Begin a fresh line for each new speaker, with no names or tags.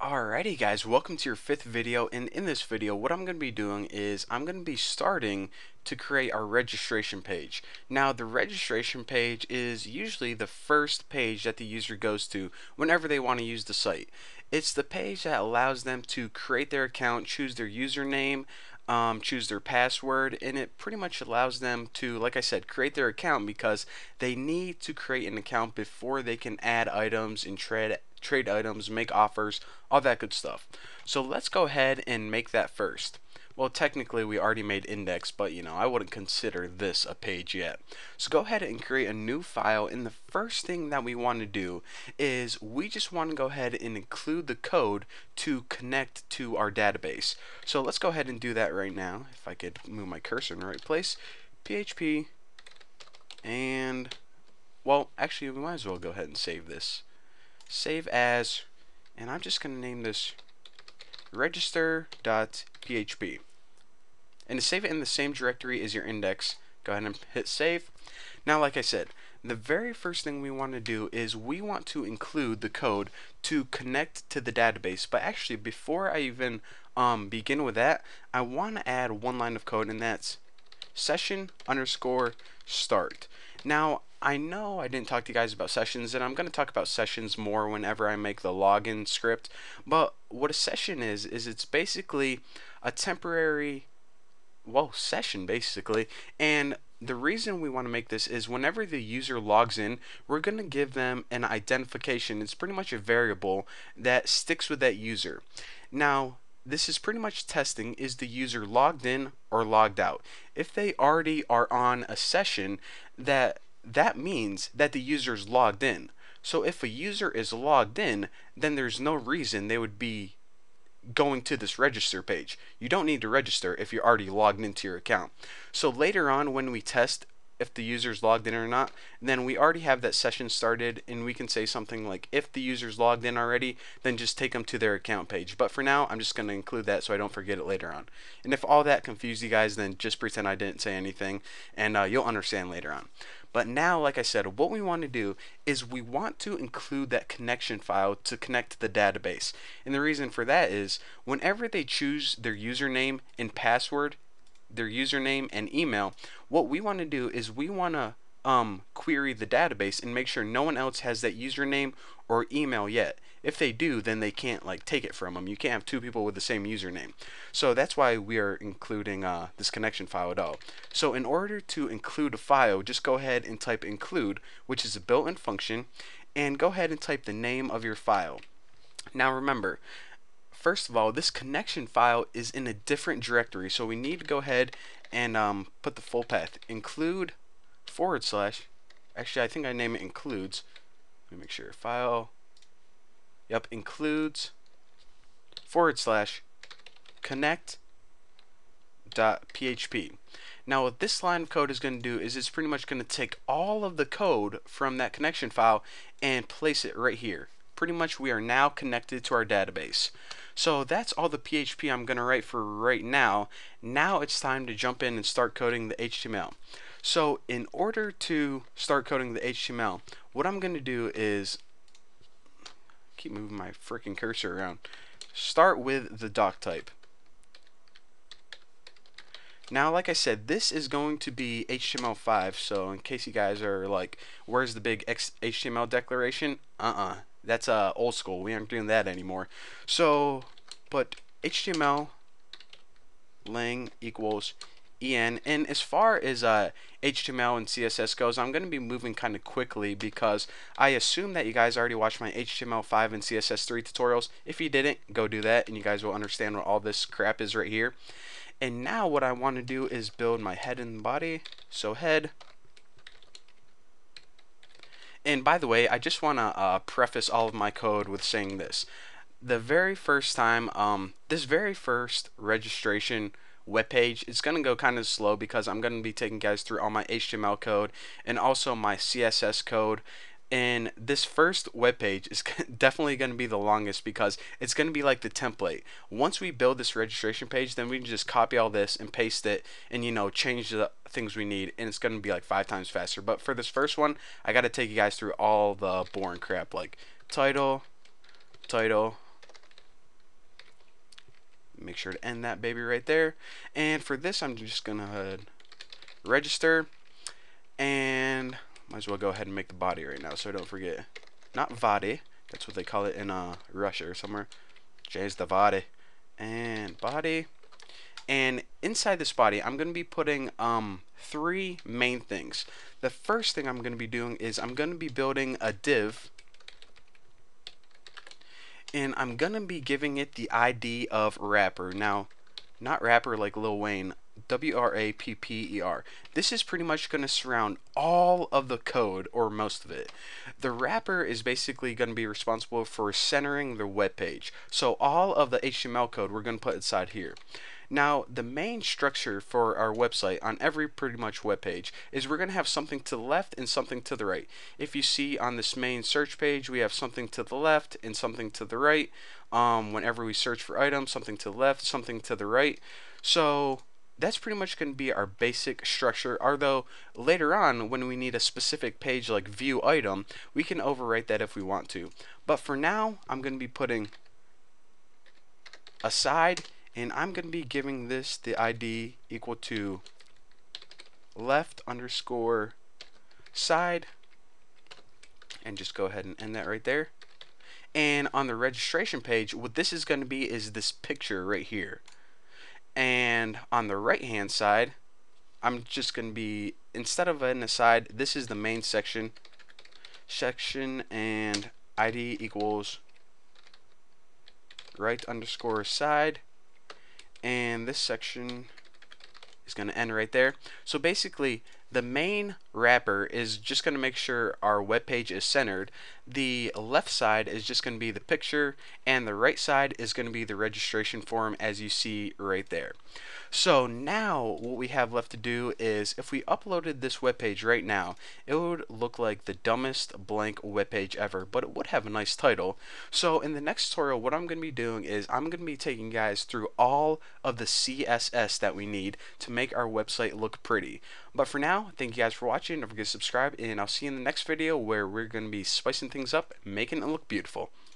Alrighty guys, welcome to your fifth video and in this video what I'm going to be doing is I'm going to be starting to create our registration page. Now the registration page is usually the first page that the user goes to whenever they want to use the site. It's the page that allows them to create their account, choose their username, um, choose their password, and it pretty much allows them to, like I said, create their account because they need to create an account before they can add items and trade trade items, make offers, all that good stuff. So let's go ahead and make that first. Well, technically we already made index, but you know, I wouldn't consider this a page yet. So go ahead and create a new file, and the first thing that we want to do is we just want to go ahead and include the code to connect to our database. So let's go ahead and do that right now. If I could move my cursor in the right place. PHP and well, actually we might as well go ahead and save this save as, and I'm just going to name this register.php. And to save it in the same directory as your index, go ahead and hit save. Now, like I said, the very first thing we want to do is we want to include the code to connect to the database. But actually, before I even um, begin with that, I want to add one line of code, and that's session underscore start. Now, I know I didn't talk to you guys about sessions, and I'm going to talk about sessions more whenever I make the login script. But what a session is, is it's basically a temporary, well, session basically. And the reason we want to make this is whenever the user logs in, we're going to give them an identification. It's pretty much a variable that sticks with that user. Now, this is pretty much testing is the user logged in or logged out. If they already are on a session that that means that the user is logged in. So if a user is logged in, then there's no reason they would be going to this register page. You don't need to register if you're already logged into your account. So later on when we test if the user's logged in or not, then we already have that session started and we can say something like if the user's logged in already, then just take them to their account page. But for now, I'm just going to include that so I don't forget it later on. And if all that confused you guys, then just pretend I didn't say anything and uh, you'll understand later on. But now, like I said, what we want to do is we want to include that connection file to connect to the database. And the reason for that is whenever they choose their username and password their username and email, what we want to do is we want to um, query the database and make sure no one else has that username or email yet. If they do, then they can't like take it from them. You can't have two people with the same username. So that's why we are including uh, this connection file at all. So in order to include a file, just go ahead and type include, which is a built-in function, and go ahead and type the name of your file. Now remember, first of all, this connection file is in a different directory, so we need to go ahead and um, put the full path. Include forward slash, actually I think I name it includes, let me make sure, file, yep, includes forward slash connect dot php. Now what this line of code is going to do is it's pretty much going to take all of the code from that connection file and place it right here. Pretty much we are now connected to our database. So that's all the PHP I'm going to write for right now. Now it's time to jump in and start coding the HTML. So in order to start coding the HTML, what I'm going to do is keep moving my freaking cursor around. Start with the doc type. Now, like I said, this is going to be HTML5, so in case you guys are like, where's the big X HTML declaration? Uh-uh. That's uh, old school. We aren't doing that anymore. So, but HTML lang equals en. And as far as uh, HTML and CSS goes, I'm going to be moving kind of quickly because I assume that you guys already watched my HTML5 and CSS3 tutorials. If you didn't, go do that and you guys will understand what all this crap is right here. And now what I want to do is build my head and body. So head and by the way, I just want to uh, preface all of my code with saying this. The very first time, um, this very first registration web page is going to go kind of slow because I'm going to be taking guys through all my HTML code and also my CSS code and this first web page is definitely going to be the longest because it's going to be like the template. Once we build this registration page, then we can just copy all this and paste it and, you know, change the things we need. And it's going to be like five times faster. But for this first one, I got to take you guys through all the boring crap like title, title, make sure to end that baby right there and for this I'm just gonna register and as well go ahead and make the body right now. So I don't forget not Vadi that's what they call it in uh, Russia or somewhere. Jay's the Vadi and body. And inside this body I'm gonna be putting um three main things. The first thing I'm gonna be doing is I'm gonna be building a div. And I'm gonna be giving it the ID of rapper. Now, not rapper like Lil Wayne, W R A P P E R. This is pretty much going to surround all of the code or most of it. The wrapper is basically going to be responsible for centering the web page. So all of the HTML code we're going to put inside here. Now, the main structure for our website on every pretty much web page is we're going to have something to the left and something to the right. If you see on this main search page, we have something to the left and something to the right. Um, whenever we search for items, something to the left, something to the right. So that's pretty much going to be our basic structure although later on when we need a specific page like view item we can overwrite that if we want to. But for now I'm going to be putting aside and I'm going to be giving this the ID equal to left underscore side and just go ahead and end that right there. And on the registration page what this is going to be is this picture right here and on the right hand side I'm just going to be instead of an aside this is the main section section and ID equals right underscore side and this section is going to end right there. So basically, the main wrapper is just going to make sure our web page is centered. The left side is just going to be the picture, and the right side is going to be the registration form as you see right there. So now what we have left to do is if we uploaded this web page right now, it would look like the dumbest blank web page ever, but it would have a nice title. So in the next tutorial, what I'm going to be doing is I'm going to be taking guys through all of the CSS that we need to make our website look pretty. But for now, thank you guys for watching. Don't forget to subscribe, and I'll see you in the next video where we're going to be spicing things up, making it look beautiful.